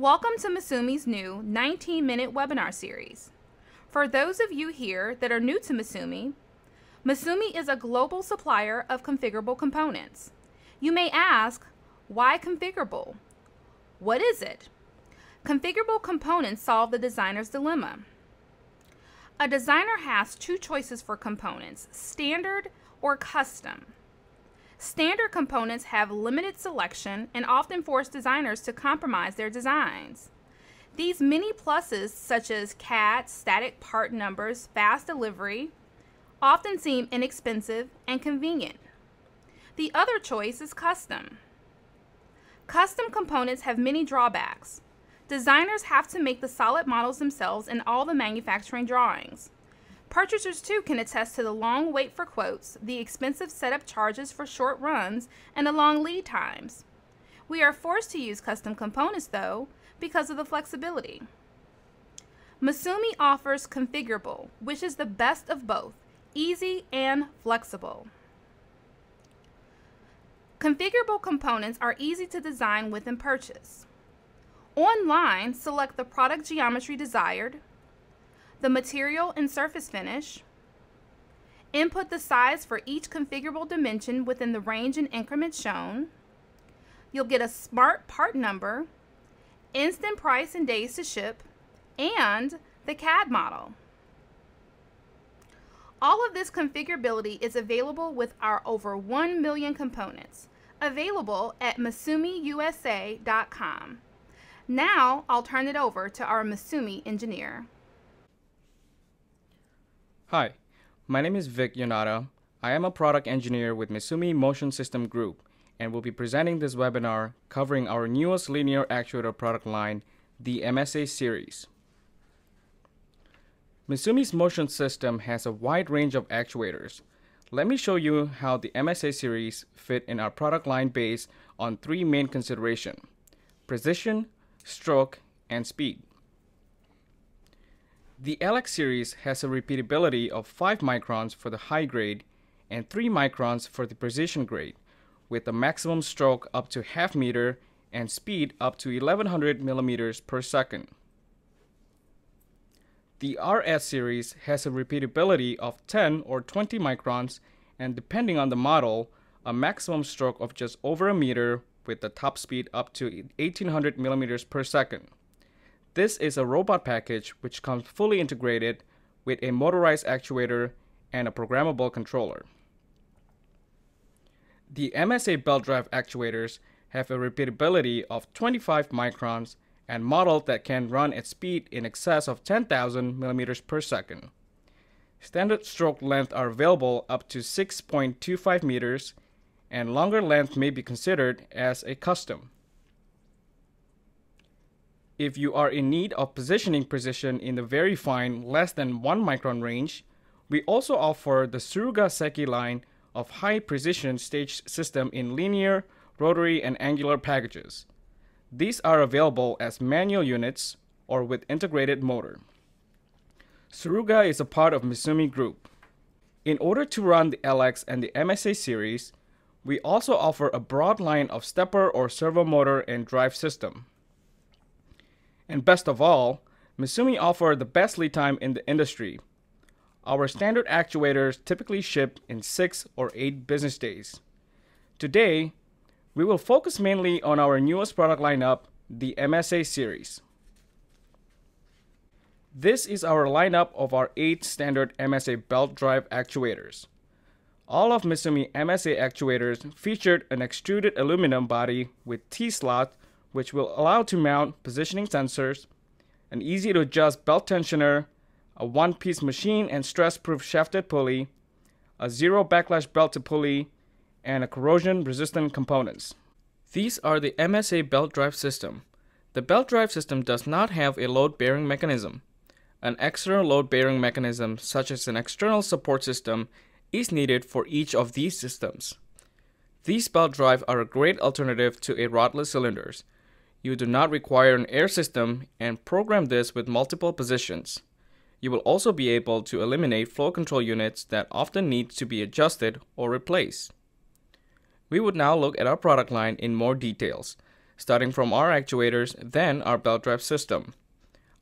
Welcome to Misumi's new 19 minute webinar series. For those of you here that are new to Misumi, Misumi is a global supplier of configurable components. You may ask, why configurable? What is it? Configurable components solve the designer's dilemma. A designer has two choices for components, standard or custom. Standard components have limited selection and often force designers to compromise their designs. These many pluses, such as CAD, static part numbers, fast delivery, often seem inexpensive and convenient. The other choice is custom. Custom components have many drawbacks. Designers have to make the solid models themselves in all the manufacturing drawings. Purchasers too can attest to the long wait for quotes, the expensive setup charges for short runs, and the long lead times. We are forced to use custom components though because of the flexibility. Misumi offers configurable, which is the best of both, easy and flexible. Configurable components are easy to design with and purchase. Online, select the product geometry desired, the material and surface finish, input the size for each configurable dimension within the range and increment shown, you'll get a smart part number, instant price and days to ship, and the CAD model. All of this configurability is available with our over 1 million components, available at MisumiUSA.com. Now I'll turn it over to our Misumi engineer. Hi, my name is Vick Yonata. I am a product engineer with Misumi Motion System Group and will be presenting this webinar covering our newest linear actuator product line, the MSA series. Misumi's motion system has a wide range of actuators. Let me show you how the MSA series fit in our product line based on three main considerations: precision, stroke, and speed. The LX series has a repeatability of 5 microns for the high grade and 3 microns for the precision grade, with a maximum stroke up to half meter and speed up to 1100 millimeters per second. The RS series has a repeatability of 10 or 20 microns and depending on the model, a maximum stroke of just over a meter with the top speed up to 1800 millimeters per second. This is a robot package which comes fully integrated with a motorized actuator and a programmable controller. The MSA belt drive actuators have a repeatability of 25 microns and models that can run at speed in excess of 10,000 millimeters per second. Standard stroke length are available up to 6.25 meters, and longer length may be considered as a custom. If you are in need of positioning precision in the very fine less than 1 micron range, we also offer the Suruga Seiki line of high precision stage system in linear, rotary, and angular packages. These are available as manual units or with integrated motor. Suruga is a part of Misumi Group. In order to run the LX and the MSA series, we also offer a broad line of stepper or servo motor and drive system. And best of all, Misumi offer the best lead time in the industry. Our standard actuators typically ship in 6 or 8 business days. Today, we will focus mainly on our newest product lineup, the MSA series. This is our lineup of our 8 standard MSA belt drive actuators. All of Misumi MSA actuators featured an extruded aluminum body with T-slot which will allow to mount positioning sensors, an easy to adjust belt tensioner, a one piece machine and stress proof shafted pulley, a zero backlash belt to pulley, and a corrosion resistant components. These are the MSA belt drive system. The belt drive system does not have a load bearing mechanism. An external load bearing mechanism, such as an external support system, is needed for each of these systems. These belt drive are a great alternative to a rodless cylinders, you do not require an air system and program this with multiple positions. You will also be able to eliminate flow control units that often need to be adjusted or replaced. We would now look at our product line in more details, starting from our actuators, then our belt drive system.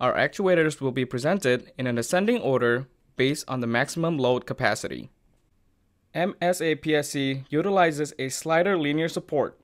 Our actuators will be presented in an ascending order based on the maximum load capacity. MSA PSC utilizes a slider linear support.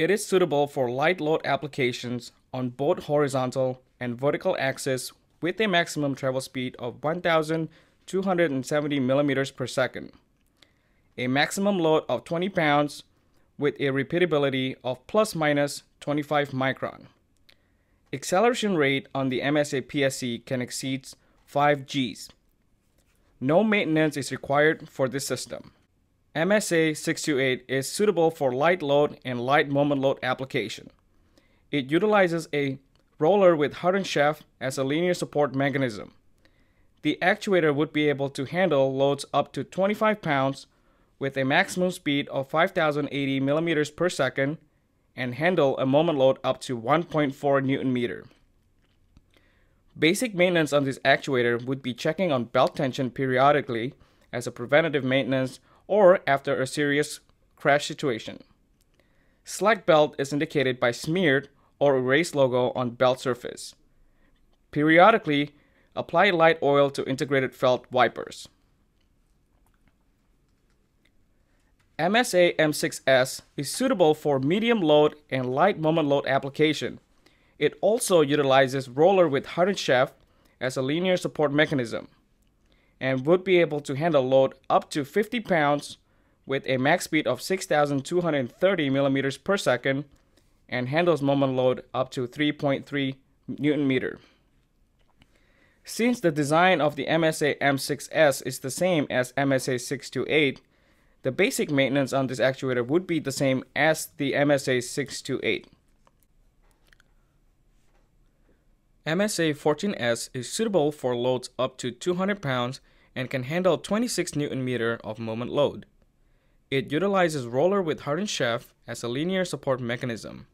It is suitable for light load applications on both horizontal and vertical axis with a maximum travel speed of 1,270 millimeters per second, a maximum load of 20 pounds with a repeatability of plus minus 25 micron. Acceleration rate on the MSA PSC can exceed 5 Gs. No maintenance is required for this system. MSA 628 is suitable for light load and light moment load application. It utilizes a roller with hardened shaft as a linear support mechanism. The actuator would be able to handle loads up to 25 pounds with a maximum speed of 5080 millimeters per second and handle a moment load up to 1.4 newton meter. Basic maintenance on this actuator would be checking on belt tension periodically as a preventative maintenance or after a serious crash situation. Slack belt is indicated by smeared or erased logo on belt surface. Periodically, apply light oil to integrated felt wipers. MSA M6S is suitable for medium load and light moment load application. It also utilizes roller with hardened shaft as a linear support mechanism and would be able to handle load up to 50 pounds with a max speed of 6,230 millimeters per second and handles moment load up to 3.3 newton meter. Since the design of the MSA M6S is the same as MSA 628, the basic maintenance on this actuator would be the same as the MSA 628. MSA 14S is suitable for loads up to 200 pounds and can handle 26 Newton meter of moment load. It utilizes roller with hardened shaft as a linear support mechanism.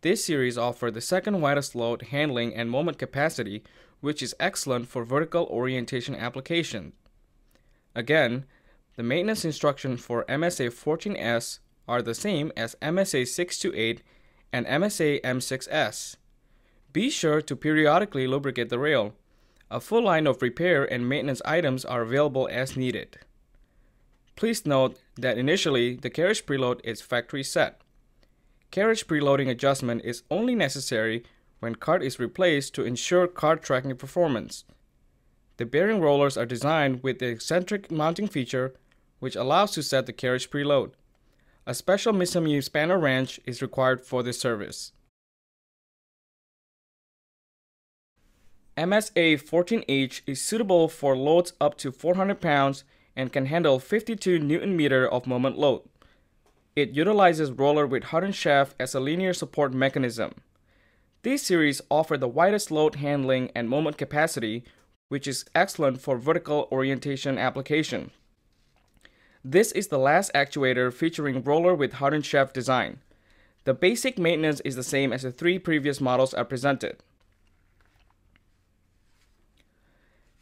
This series offers the second widest load handling and moment capacity, which is excellent for vertical orientation application. Again, the maintenance instructions for MSA 14S are the same as MSA 628 and MSA M6S. Be sure to periodically lubricate the rail. A full line of repair and maintenance items are available as needed. Please note that initially the carriage preload is factory set. Carriage preloading adjustment is only necessary when cart is replaced to ensure cart tracking performance. The bearing rollers are designed with the eccentric mounting feature which allows to set the carriage preload. A special Misumi spanner wrench is required for this service. MSA 14H is suitable for loads up to 400 pounds and can handle 52 Newton meter of moment load. It utilizes roller with hardened shaft as a linear support mechanism. These series offer the widest load handling and moment capacity, which is excellent for vertical orientation application. This is the last actuator featuring roller with hardened shaft design. The basic maintenance is the same as the three previous models are presented.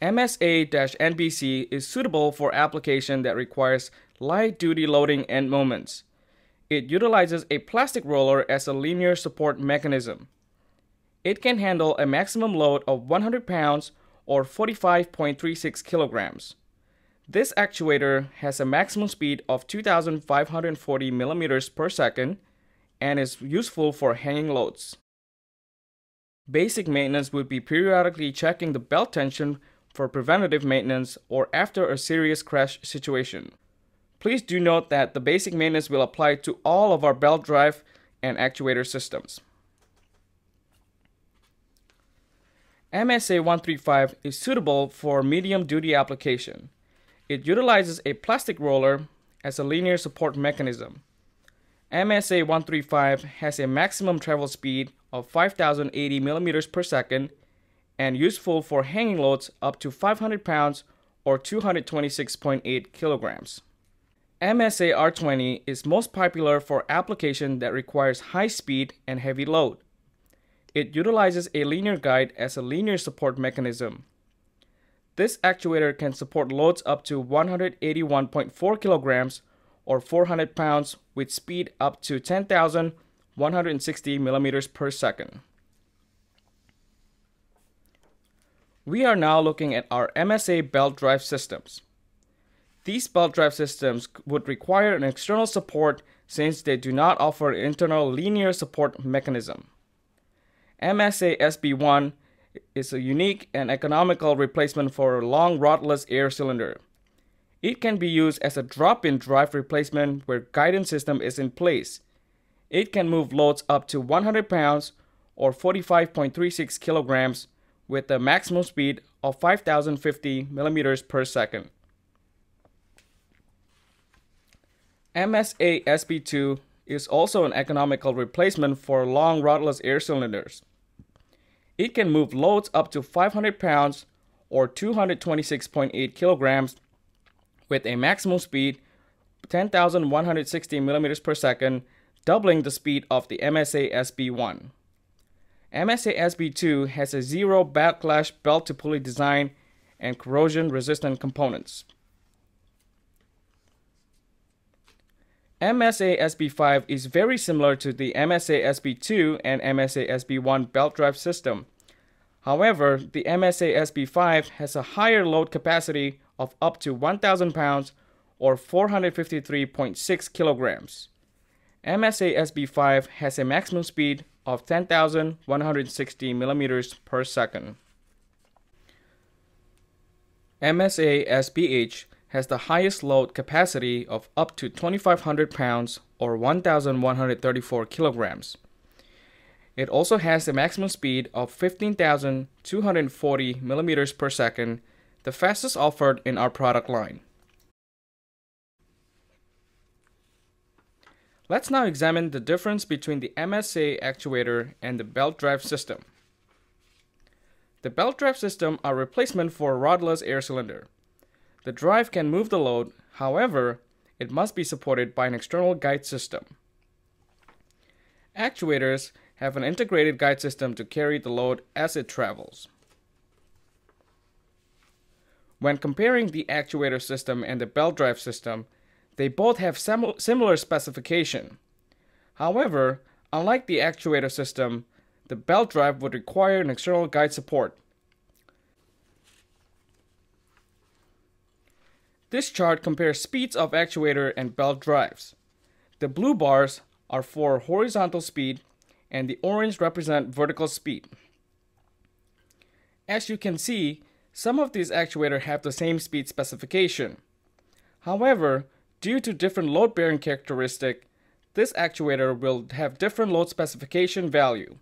MSA-NBC is suitable for application that requires light-duty loading and moments. It utilizes a plastic roller as a linear support mechanism. It can handle a maximum load of 100 pounds or 45.36 kilograms. This actuator has a maximum speed of 2540 millimeters per second and is useful for hanging loads. Basic maintenance would be periodically checking the belt tension for preventative maintenance or after a serious crash situation. Please do note that the basic maintenance will apply to all of our belt drive and actuator systems. MSA 135 is suitable for medium duty application. It utilizes a plastic roller as a linear support mechanism. MSA 135 has a maximum travel speed of 5080 millimeters per second and useful for hanging loads up to 500 pounds or 226.8 kilograms. MSA R20 is most popular for application that requires high speed and heavy load. It utilizes a linear guide as a linear support mechanism. This actuator can support loads up to 181.4 kilograms or 400 pounds with speed up to 10,000 160 millimeters per second. We are now looking at our MSA belt drive systems. These belt drive systems would require an external support since they do not offer internal linear support mechanism. MSA SB1 is a unique and economical replacement for a long rodless air cylinder. It can be used as a drop-in drive replacement where guidance system is in place. It can move loads up to 100 pounds or 45.36 kilograms with a maximum speed of 5050 millimeters per second. MSA SB2 is also an economical replacement for long rodless air cylinders. It can move loads up to 500 pounds or 226.8 kilograms with a maximum speed 10,160 millimeters per second, doubling the speed of the MSA SB1. MSA SB2 has a zero backlash belt to pulley design and corrosion resistant components. MSA SB5 is very similar to the MSA SB2 and MSA SB1 belt drive system. However, the MSA SB5 has a higher load capacity of up to 1,000 pounds or 453.6 kilograms. MSA SB5 has a maximum speed of 10,160 millimeters per second. MSA SBH has the highest load capacity of up to 2,500 pounds or 1,134 kilograms. It also has a maximum speed of 15,240 millimeters per second, the fastest offered in our product line. Let's now examine the difference between the MSA actuator and the belt drive system. The belt drive system are replacement for a rodless air cylinder. The drive can move the load, however, it must be supported by an external guide system. Actuators have an integrated guide system to carry the load as it travels. When comparing the actuator system and the belt drive system, they both have sim similar specification. However, unlike the actuator system, the belt drive would require an external guide support. This chart compares speeds of actuator and belt drives. The blue bars are for horizontal speed and the orange represent vertical speed. As you can see, some of these actuators have the same speed specification. However, due to different load bearing characteristic, this actuator will have different load specification value.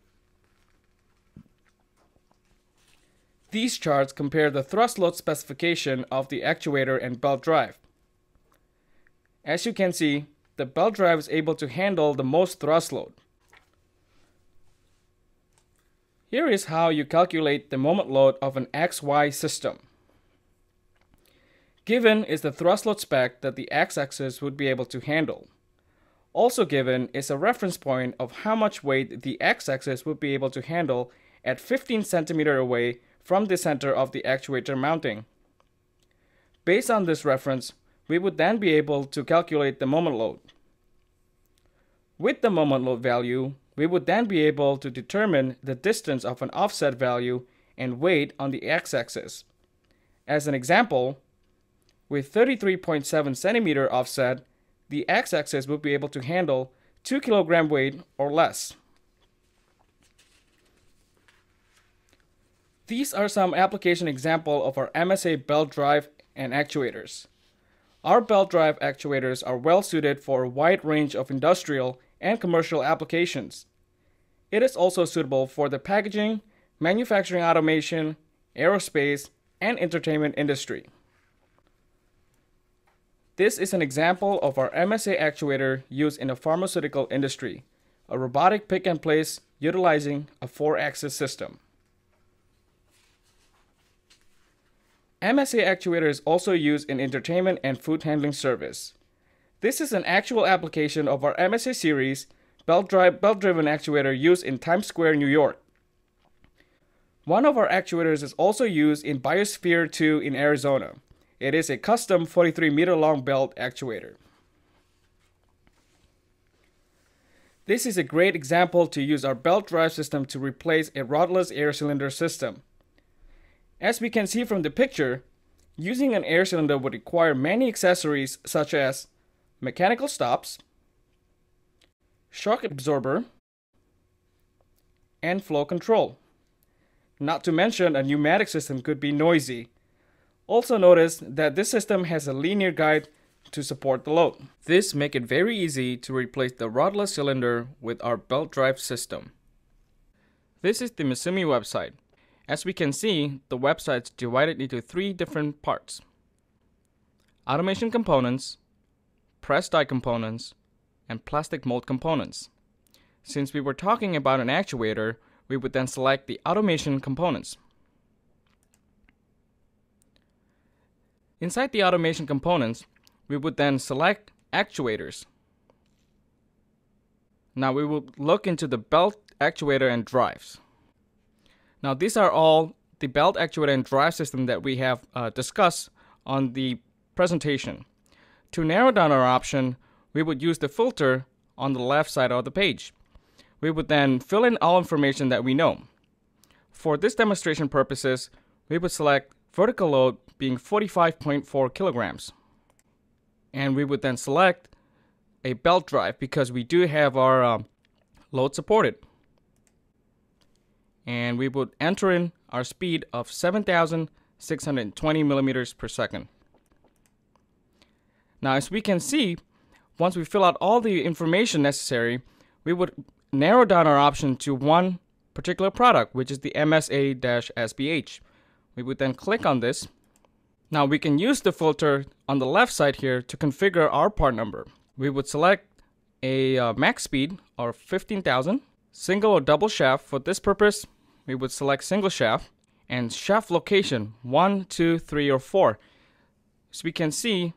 These charts compare the thrust load specification of the actuator and belt drive. As you can see, the belt drive is able to handle the most thrust load. Here is how you calculate the moment load of an XY system. Given is the thrust load spec that the x-axis would be able to handle. Also given is a reference point of how much weight the x-axis would be able to handle at 15 centimeter away from the center of the actuator mounting. Based on this reference, we would then be able to calculate the moment load. With the moment load value, we would then be able to determine the distance of an offset value and weight on the x-axis. As an example, with 33.7 centimeter offset, the x-axis would be able to handle 2 kilogram weight or less. These are some application example of our MSA belt drive and actuators. Our belt drive actuators are well suited for a wide range of industrial and commercial applications. It is also suitable for the packaging, manufacturing automation, aerospace, and entertainment industry. This is an example of our MSA actuator used in the pharmaceutical industry, a robotic pick and place utilizing a four-axis system. MSA actuator is also used in entertainment and food handling service. This is an actual application of our MSA series belt drive belt driven actuator used in Times Square, New York. One of our actuators is also used in Biosphere 2 in Arizona. It is a custom 43 meter long belt actuator. This is a great example to use our belt drive system to replace a rodless air cylinder system. As we can see from the picture, using an air cylinder would require many accessories such as mechanical stops, shock absorber, and flow control. Not to mention a pneumatic system could be noisy. Also notice that this system has a linear guide to support the load. This make it very easy to replace the rodless cylinder with our belt drive system. This is the Misumi website. As we can see, the website is divided into three different parts. Automation components, press die components, and plastic mold components. Since we were talking about an actuator, we would then select the automation components. Inside the automation components, we would then select actuators. Now we will look into the belt actuator and drives. Now these are all the belt actuator and drive system that we have uh, discussed on the presentation. To narrow down our option, we would use the filter on the left side of the page. We would then fill in all information that we know. For this demonstration purposes, we would select vertical load being 45.4 kilograms and we would then select a belt drive because we do have our um, load supported. And we would enter in our speed of 7,620 millimeters per second. Now, as we can see, once we fill out all the information necessary, we would narrow down our option to one particular product, which is the MSA-SBH. We would then click on this now we can use the filter on the left side here to configure our part number. We would select a uh, max speed of 15,000, single or double shaft. For this purpose, we would select single shaft and shaft location 1, 2, 3, or 4. As we can see,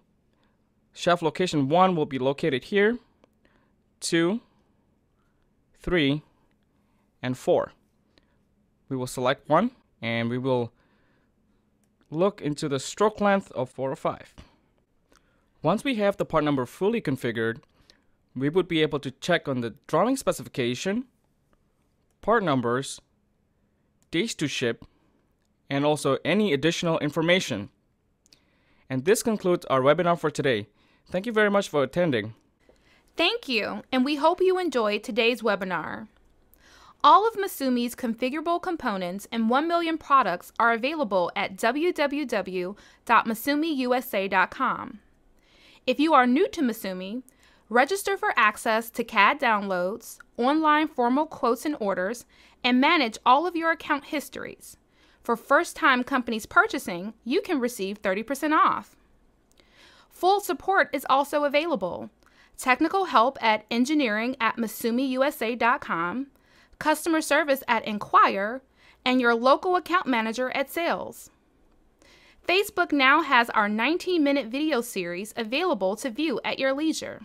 shaft location 1 will be located here, 2, 3, and 4. We will select 1 and we will look into the stroke length of 405. Once we have the part number fully configured, we would be able to check on the drawing specification, part numbers, dates to ship, and also any additional information. And this concludes our webinar for today. Thank you very much for attending. Thank you, and we hope you enjoyed today's webinar. All of Misumi's configurable components and 1 million products are available at www.misumiusa.com. If you are new to Misumi, register for access to CAD downloads, online formal quotes and orders, and manage all of your account histories. For first time companies purchasing, you can receive 30% off. Full support is also available. Technical help at engineering at misumiusa.com customer service at Inquire, and your local account manager at Sales. Facebook now has our 19 minute video series available to view at your leisure.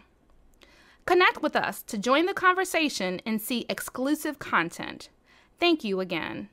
Connect with us to join the conversation and see exclusive content. Thank you again.